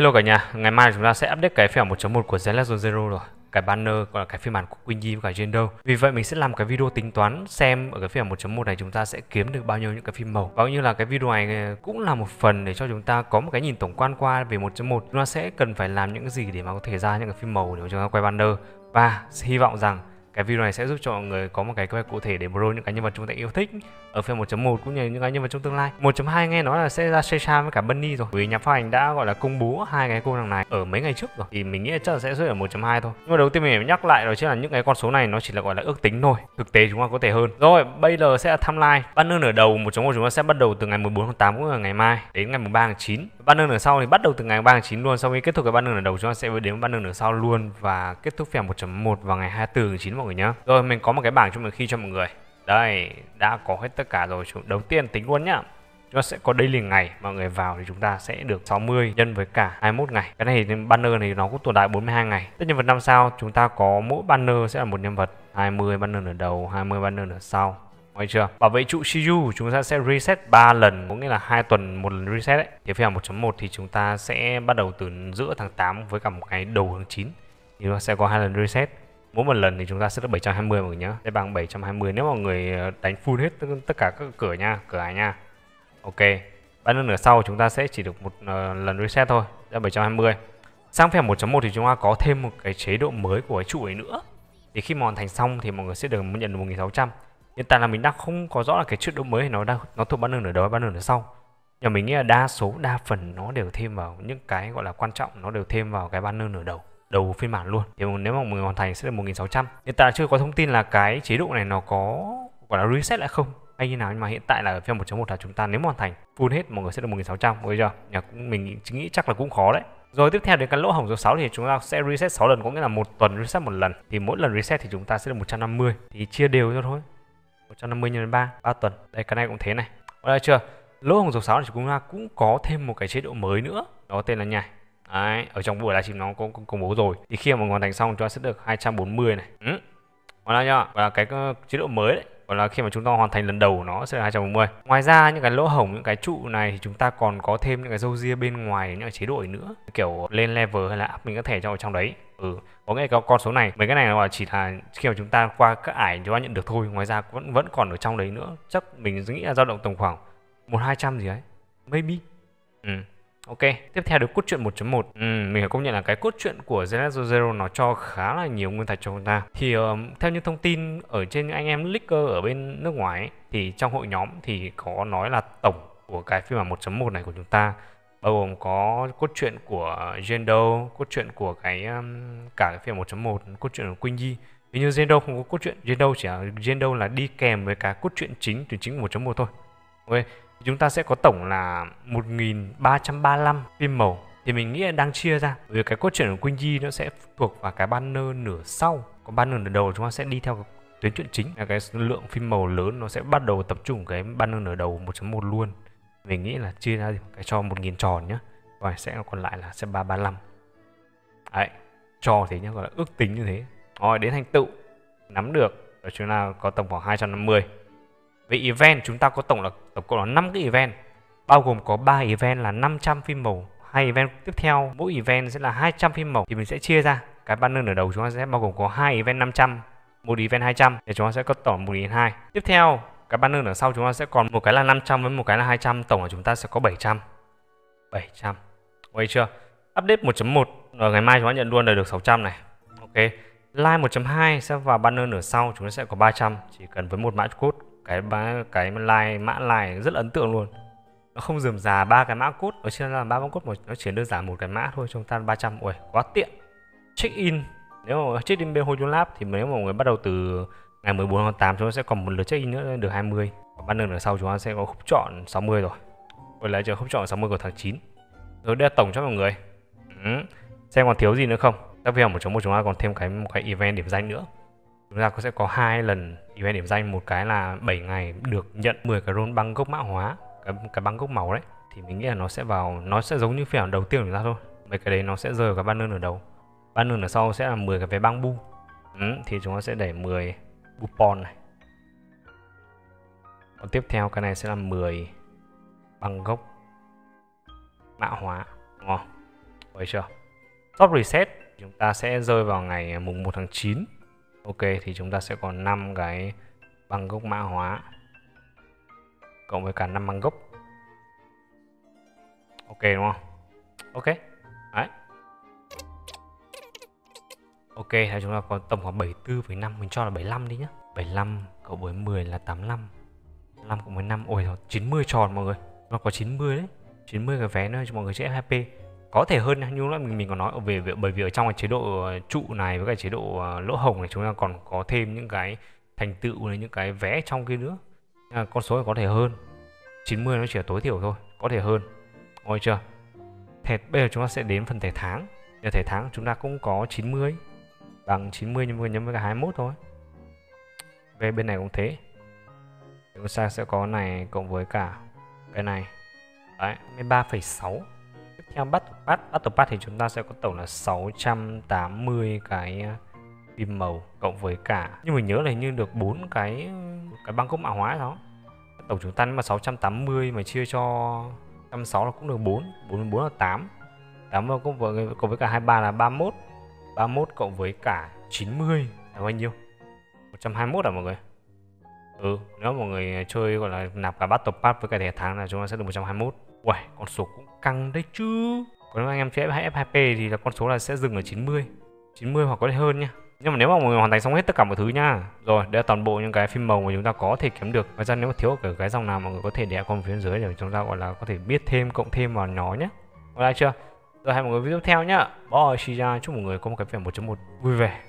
Hello cả nhà, ngày mai chúng ta sẽ update cái phiên bản 1.1 của Zenless Zero rồi cái banner gọi là cái phiên bản của Quingy và cả Gendo. Vì vậy mình sẽ làm cái video tính toán xem ở cái phiên bản 1.1 này chúng ta sẽ kiếm được bao nhiêu những cái phim màu. Và cũng như là cái video này cũng là một phần để cho chúng ta có một cái nhìn tổng quan qua về 1.1 chúng ta sẽ cần phải làm những cái gì để mà có thể ra những cái phim màu để mà chúng ta quay banner và hy vọng rằng cái video này sẽ giúp cho mọi người có một cái kế hoạch cụ thể để bro những cái nhân vật chúng ta yêu thích ở phiên 1.1 cũng như những cái nhân vật trong tương lai. 1.2 nghe nói là sẽ ra Seisha với cả Bunny rồi. Vì nhà phát hành đã, gọi là, công bố hai cái cô nàng này ở mấy ngày trước rồi. Thì mình nghĩ là chắc là sẽ xuất ở 1.2 thôi. Nhưng mà đầu tiên mình phải nhắc lại đó chính là những cái con số này nó chỉ là, gọi là, ước tính thôi. Thực tế chúng ta có thể hơn. Rồi, bây giờ sẽ là timeline. Ban nửa đầu 1.1 chúng ta sẽ bắt đầu từ ngày 14 tháng 8 cũng là ngày mai đến ngày 13 tháng 9 banner nửa sau thì bắt đầu từ ngày 3 tháng 9 luôn. Sau khi kết thúc cái banner nửa đầu, chúng ta sẽ đến banner nửa sau luôn và kết thúc phiên 1.1 vào ngày 24 tháng 9 mọi người nhé rồi, mình có một cái bảng cho mình khi cho mọi người. Đây, đã có hết tất cả rồi. Đầu tiên tính luôn nhá. Chúng ta sẽ có daily ngày. Mọi người vào thì chúng ta sẽ được 60 nhân với cả 21 ngày. Cái này banner này nó cũng tồn tại 42 ngày. Tất nhân vật năm sao, chúng ta có mỗi banner sẽ là một nhân vật. 20 banner ở đầu 20 banner ở sau. Thấy chưa? Bảo vệ trụ Shiyu chúng ta sẽ reset 3 lần, có nghĩa là hai tuần một lần reset đấy. Tiếp theo 1.1 thì chúng ta sẽ bắt đầu từ giữa tháng 8 với cả một cái đầu tháng 9. Thì nó sẽ có hai lần reset. Mỗi một lần thì chúng ta sẽ được 720 mọi người nhé sẽ bằng 720 nếu mọi người ờ, đánh full hết tất cả các cửa nha cửa ải nha. Ok. Ba nửa sau chúng ta sẽ chỉ được một ờ, lần reset thôi. Ra 720 sang phiên 1.1 thì chúng ta có thêm một cái chế độ mới của cái trụ ấy nữa. Thì khi mà hoàn thành xong thì mọi người sẽ được nhận được 1600 hiện tại là mình đang không có rõ là cái chuyện đấu mới nó đang, nó thuộc ban nửa đầu hay ban nửa sau. Nhưng mình nghĩ là đa số, đa phần nó đều thêm vào những cái gọi là quan trọng, nó đều thêm vào cái banner nửa đầu đầu phiên bản luôn. Thì nếu mà mình hoàn thành sẽ được 1600 hiện tại chưa có thông tin là cái chế độ này nó có gọi là reset lại không, hay như nào. Nhưng mà hiện tại là ở phiên 1.1 là chúng ta nếu mà hoàn thành full hết, mọi người sẽ được 1600 ok chưa? Nhà cũng, mình nghĩ chắc là cũng khó đấy. Rồi tiếp theo đến cái lỗ hổng số 6 thì chúng ta sẽ reset 6 lần, có nghĩa là một tuần reset một lần. Thì mỗi lần reset thì chúng ta sẽ được 150 thì chia đều cho thôi. 150 nhân 3 3 tuần. Đây cái này cũng thế này. Ok chưa? Lỗ hổng số 6 thì chúng ta cũng có thêm một cái chế độ mới nữa. Đó tên là nhảy. Đấy, ở trong buổi livestream nó cũng công bố rồi. Thì khi mà hoàn thành xong chúng ta sẽ được 240 này. Ừ. Còn là nhá, và cái ờ, chế độ mới đấy. Còn là khi mà chúng ta hoàn thành lần đầu nó sẽ là 240 ngoài ra những cái lỗ hổng những cái trụ này thì chúng ta còn có thêm những cái râu ria bên ngoài những cái chế độ nữa. Kiểu lên level hay là up mình có thể cho ở trong đấy ừ có nghĩa là con số này mấy cái này là chỉ là khi mà chúng ta qua các ải chúng ta nhận được thôi ngoài ra vẫn vẫn còn ở trong đấy nữa. Chắc mình nghĩ là dao động tầm khoảng một hai trăm gì đấy maybe. Ừ Ok, tiếp theo được cốt truyện 1.1 ừ, Mình phải công nhận là cái cốt truyện của Zero Zero nó cho khá là nhiều nguyên thạch cho chúng ta. Thì uh, theo những thông tin ở trên anh em leaker ở bên nước ngoài ấy, Thì trong hội nhóm thì có nói là tổng của cái phiên bản 1.1 này của chúng ta Bao gồm có cốt truyện của Gendo, cốt truyện của cái um, cả cái phiên 1.1, cốt truyện của Quingy ví như Gendo không có cốt truyện, Gendo chỉ là Gendo là đi kèm với cả cốt truyện chính, tuyển chính của 1.1 thôi. Ok, chúng ta sẽ có tổng là 1335 phim màu. Thì mình nghĩ là đang chia ra vì cái cốt truyện của Queen nó sẽ thuộc vào cái banner nửa sau. Còn banner nửa đầu chúng ta sẽ đi theo tuyến truyện chính. Là cái lượng phim màu lớn nó sẽ bắt đầu tập trung cái banner nửa đầu 1.1 luôn mình nghĩ là chia ra cái cho 1.000 tròn nhá. Và sẽ còn lại là sẽ 335 đấy, cho thế nhá, gọi là ước tính như thế. Rồi, đến thành tựu. Nắm được rồi chúng ta có tổng khoảng 250 về event, chúng ta có tổng là, tổng cộng là 5 cái event. Bao gồm có 3 event là 500 phim màu. Hai event tiếp theo, mỗi event sẽ là 200 phim màu. Thì mình sẽ chia ra. Cái banner ở đầu chúng ta sẽ bao gồm có hai event 500 một event 200 thì chúng ta sẽ có tổng 1.200 tiếp theo cái banner đằng sau chúng ta sẽ còn một cái là 500 với một cái là 200 tổng là chúng ta sẽ có 700 700 ok chưa? Update 1.1 rồi ngày mai chúng ta nhận luôn là được 600 này. Ok. Line 1.2 sẽ vào banner nửa sau, chúng ta sẽ có 300 chỉ cần với một mã code, cái cái like mã like rất ấn tượng luôn. Nó không dườm già ba cái mã code, nó chỉ là ba mã code một, nó chỉ đơn giản một cái mã thôi chúng ta 300 ui quá tiện. Check in. Nếu mà check in bên Hoyo Lab thì nếu mà mọi người bắt đầu từ ngày 14 tháng 8 chúng ta sẽ còn một lượt check in nữa được 20 và ban đường ở sau chúng ta sẽ có khúc chọn 60 rồi. Quay lại chờ khúc chọn 60 của tháng 9 rồi đây là tổng cho mọi người. Ừ. xem còn thiếu gì nữa không? Các video một chống một chúng ta còn thêm cái một cái event điểm danh nữa. Chúng ta sẽ có hai lần event điểm danh một cái là 7 ngày được nhận 10 cái roll băng gốc mã hóa cái, cái băng gốc màu đấy. Thì mình nghĩ là nó sẽ vào nó sẽ giống như phiên đầu tiên của chúng ta thôi. Mấy cái đấy nó sẽ rơi vào cái banner ở đầu. Banner ở sau sẽ là 10 cái vé băng bu ừ, thì chúng ta sẽ đẩy 10 coupon này. Còn tiếp theo cái này sẽ là 10 bằng gốc mã hóa, đúng không? vậy chưa? Top reset, chúng ta sẽ rơi vào ngày mùng 1 tháng 9 Ok, thì chúng ta sẽ còn 5 cái băng gốc mã hóa, cộng với cả 5 băng gốc. Ok, đúng không? Ok. Ok thì chúng ta có tổng khoảng 74,5 Mình cho là 75 đi nhá. 75 cộng với 10 là 85 5 cộng với 5 Ôi 90 tròn mọi người. Nó có 90 đấy. 90 cái vé nữa cho mọi người sẽ FHP có thể hơn nhưng lúc mình mình còn nói về việc bởi vì ở trong cái chế độ ờ, trụ này với cái chế độ ờ, lỗ hồng này chúng ta còn có thêm những cái thành tựu này những cái vé trong kia nữa. À, con số này có thể hơn. 90 nó chỉ là tối thiểu thôi có thể hơn. Ôi chưa? Thẻ bây giờ chúng ta sẽ đến phần thẻ tháng. Giờ thẻ tháng chúng ta cũng có 90 bằng 90 nhân với nhân với cả 21 thôi. Về bên này cũng thế. Chúng ta sẽ có này cộng với cả cái này. Đấy 13,6 tiếp theo bắt bắt bắt pass thì chúng ta sẽ có tổng là 680 cái à, phim màu cộng với cả. Nhưng mình nhớ là như được bốn cái cái băng cốc mã hóa đó. Tổng chúng ta mà 680 mà chia cho 160 là cũng được 4 44 là 8 8 cộng với, cộng với cả 23 là 31 31 cộng với cả 90 là bao nhiêu? 121 à mọi người? Ừ, nếu mọi người chơi gọi là nạp cả Battle Pass với cả thẻ tháng là chúng ta sẽ được 121 Uầy, con số cũng căng đấy chứ. Còn nếu anh em chơi F2 thì là con số là sẽ dừng ở 90 90 hoặc có thể hơn nha nhưng mà nếu mà mọi người hoàn thành xong hết tất cả mọi thứ nha rồi đây là toàn bộ những cái phim màu mà chúng ta có thể kiếm được. Ngoài ra nếu mà thiếu ở cái dòng nào mọi người có thể để comment phía dưới để chúng ta gọi là có thể biết thêm cộng thêm vào nó nhé ok chưa? Rồi hẹn mọi người video tiếp theo nhá. Bye chia chúc mọi người có một cái vẻ 1.1 vui vẻ.